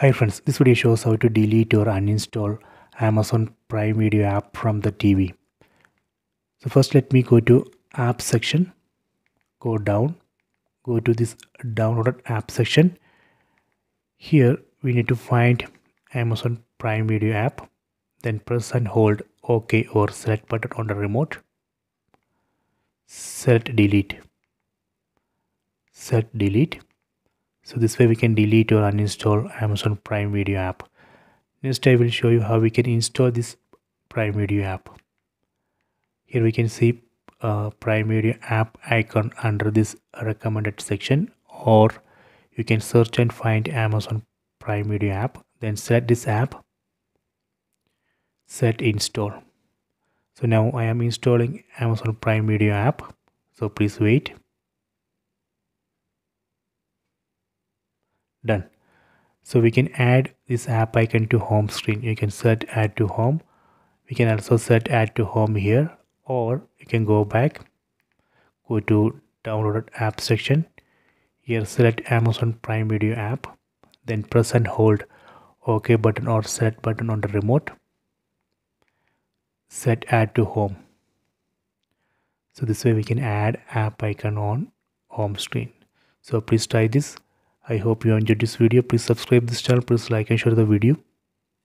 Hi friends, this video shows how to delete or uninstall Amazon Prime Video app from the TV. So first let me go to app section, go down, go to this downloaded app section. Here we need to find Amazon Prime Video app, then press and hold OK or select button on the remote. Select delete. Set delete so this way we can delete or uninstall amazon prime video app. Next i will show you how we can install this prime video app. Here we can see uh, prime video app icon under this recommended section or you can search and find amazon prime video app then select this app set install. So now i am installing amazon prime video app. So please wait done. So we can add this app icon to home screen. You can set add to home. We can also set add to home here or you can go back go to downloaded app section. Here select amazon prime video app then press and hold ok button or set button on the remote. Set add to home. So this way we can add app icon on home screen. So please try this I hope you enjoyed this video. Please subscribe this channel. Please like and share the video.